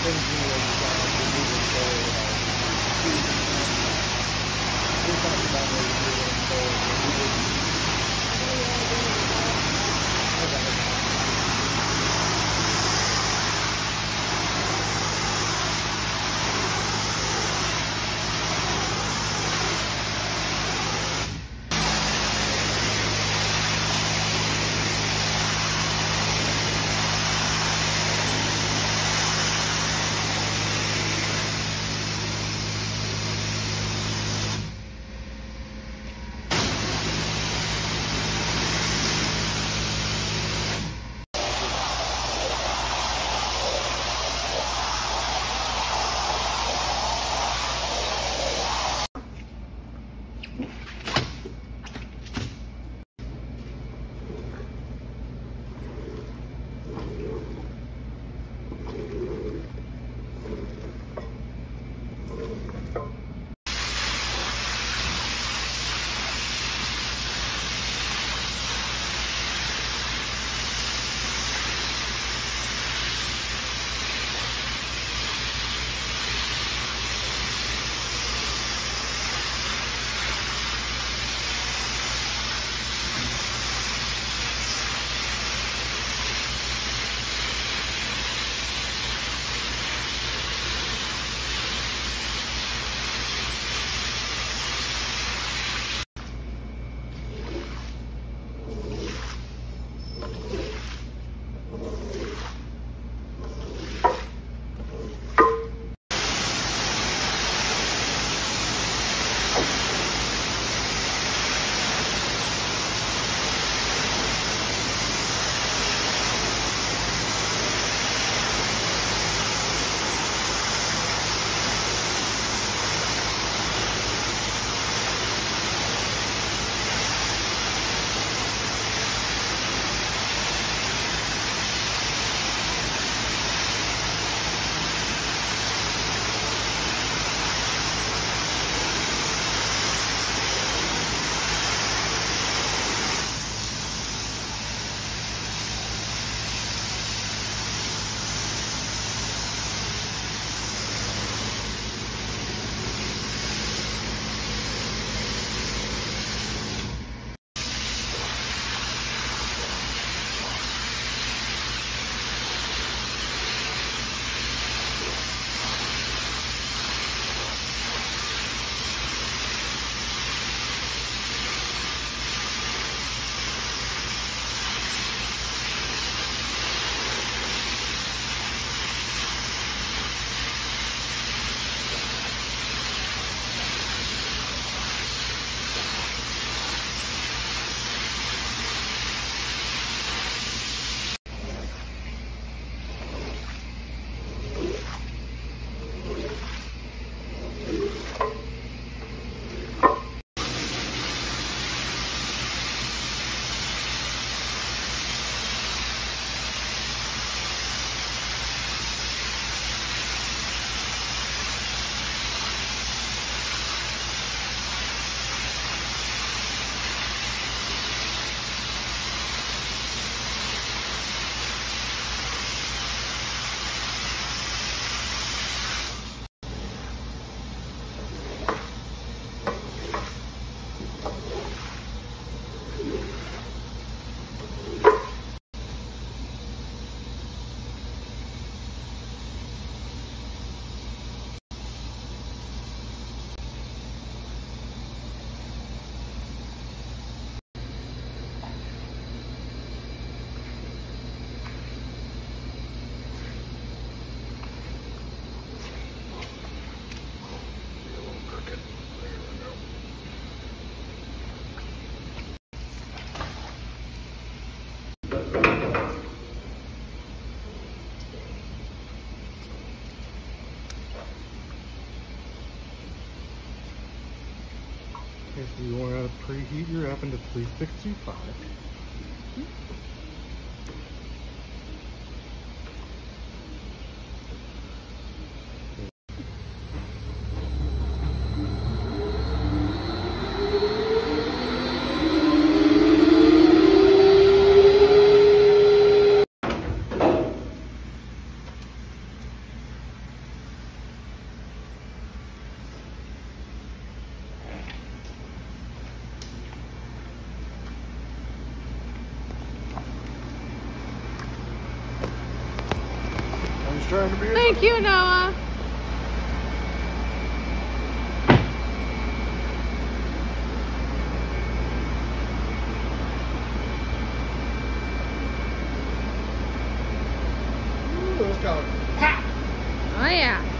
Thank you. So you want to preheat your oven to 365. Trying to be. Thank you, Noah. Ooh, let's go. Oh yeah.